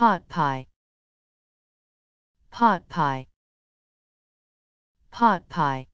pot pie. Pot pie. Pot pie.